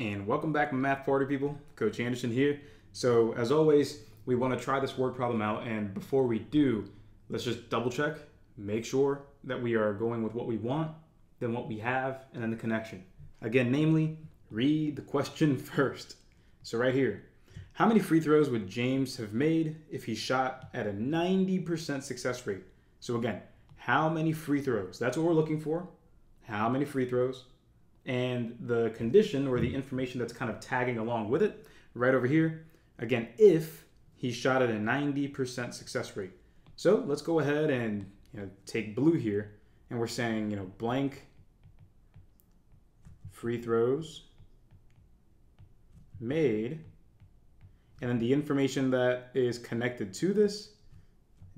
and welcome back, math party people. Coach Anderson here. So, as always, we want to try this word problem out, and before we do, let's just double check, make sure that we are going with what we want, then what we have, and then the connection. Again, namely, read the question first. So, right here, how many free throws would James have made if he shot at a 90% success rate? So, again, how many free throws? That's what we're looking for. How many free throws? And the condition or the information that's kind of tagging along with it right over here. Again, if he shot at a 90% success rate. So let's go ahead and you know, take blue here and we're saying, you know, blank free throws made. And then the information that is connected to this,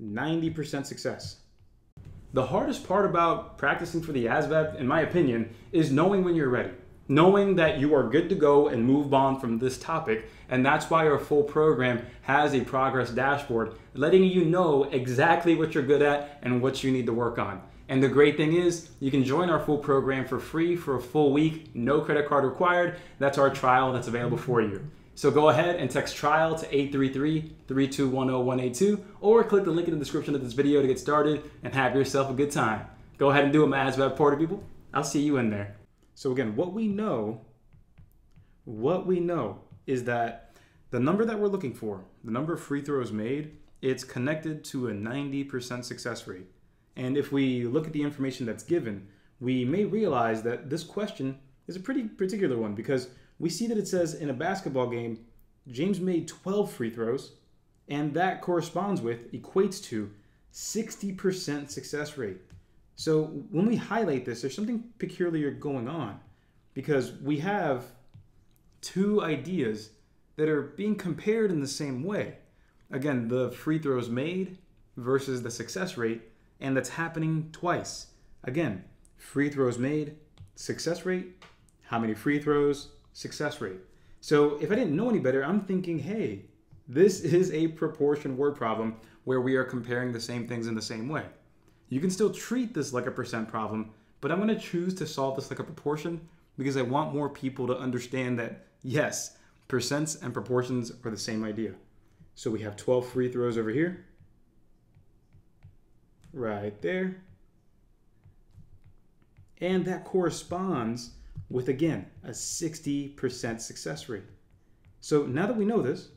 90% success. The hardest part about practicing for the ASVAB, in my opinion, is knowing when you're ready. Knowing that you are good to go and move on from this topic. And that's why our full program has a progress dashboard, letting you know exactly what you're good at and what you need to work on. And the great thing is, you can join our full program for free for a full week, no credit card required. That's our trial that's available for you. So go ahead and text trial to 833-3210182 or click the link in the description of this video to get started and have yourself a good time. Go ahead and do it, my ASVAB Porter people. I'll see you in there. So again, what we know, what we know is that the number that we're looking for, the number of free throws made, it's connected to a 90% success rate. And if we look at the information that's given, we may realize that this question is a pretty particular one because we see that it says in a basketball game, James made 12 free throws, and that corresponds with, equates to 60% success rate. So when we highlight this, there's something peculiar going on because we have two ideas that are being compared in the same way. Again, the free throws made versus the success rate, and that's happening twice. Again, free throws made, success rate, how many free throws, success rate. So if I didn't know any better, I'm thinking, hey, this is a proportion word problem where we are comparing the same things in the same way. You can still treat this like a percent problem, but I'm going to choose to solve this like a proportion because I want more people to understand that, yes, percents and proportions are the same idea. So we have 12 free throws over here, right there. And that corresponds with again a 60% success rate. So now that we know this,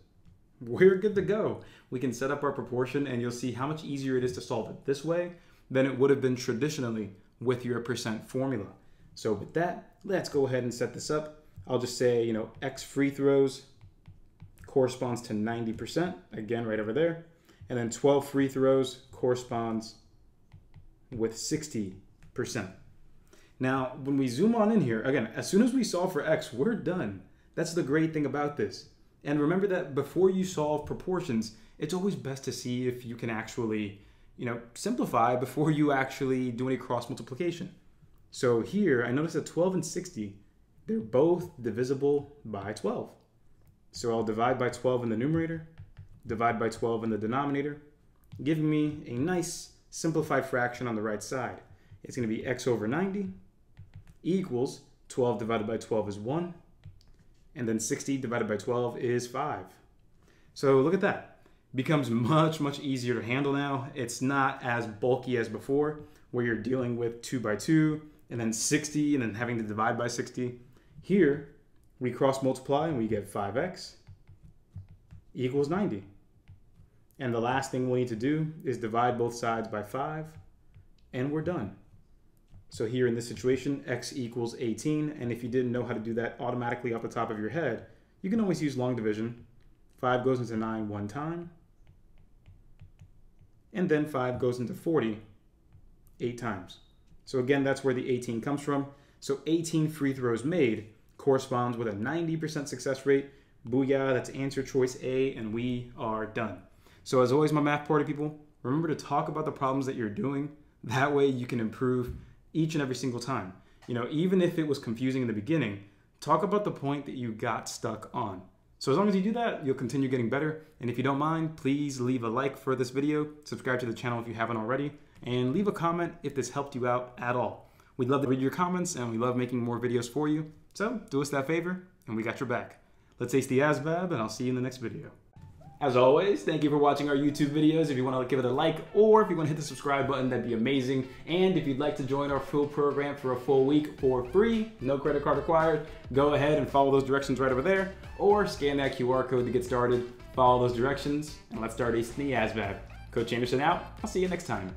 we're good to go. We can set up our proportion and you'll see how much easier it is to solve it this way than it would have been traditionally with your percent formula. So with that, let's go ahead and set this up. I'll just say, you know, X free throws corresponds to 90%, again, right over there. And then 12 free throws corresponds with 60%. Now, when we zoom on in here, again, as soon as we solve for x, we're done. That's the great thing about this. And remember that before you solve proportions, it's always best to see if you can actually, you know, simplify before you actually do any cross multiplication. So here, I notice that 12 and 60, they're both divisible by 12. So I'll divide by 12 in the numerator, divide by 12 in the denominator, giving me a nice simplified fraction on the right side. It's going to be x over 90 equals 12 divided by 12 is 1. And then 60 divided by 12 is 5. So look at that. Becomes much, much easier to handle now. It's not as bulky as before, where you're dealing with 2 by 2, and then 60, and then having to divide by 60. Here, we cross multiply and we get 5x equals 90. And the last thing we need to do is divide both sides by 5, and we're done. So here in this situation, x equals 18. And if you didn't know how to do that automatically off the top of your head, you can always use long division. 5 goes into 9 one time. And then 5 goes into 40 eight times. So again, that's where the 18 comes from. So 18 free throws made corresponds with a 90% success rate. Booyah, that's answer choice A, and we are done. So as always, my math party people, remember to talk about the problems that you're doing. That way you can improve each and every single time. You know, even if it was confusing in the beginning, talk about the point that you got stuck on. So as long as you do that, you'll continue getting better. And if you don't mind, please leave a like for this video, subscribe to the channel if you haven't already, and leave a comment if this helped you out at all. We'd love to read your comments and we love making more videos for you. So do us that favor, and we got your back. Let's ace the ASVAB, and I'll see you in the next video. As always, thank you for watching our YouTube videos. If you want to give it a like or if you want to hit the subscribe button, that'd be amazing. And if you'd like to join our full program for a full week for free, no credit card required, go ahead and follow those directions right over there or scan that QR code to get started. Follow those directions and let's start acing the ASVAB. Coach Anderson out. I'll see you next time.